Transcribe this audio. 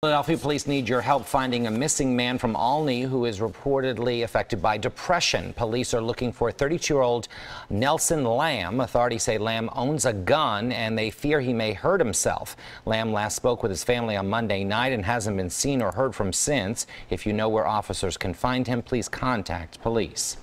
Philadelphia police need your help finding a missing man from Olney who is reportedly affected by depression. Police are looking for 32-year-old Nelson Lam. Authorities say Lam owns a gun and they fear he may hurt himself. Lam last spoke with his family on Monday night and hasn't been seen or heard from since. If you know where officers can find him, please contact police.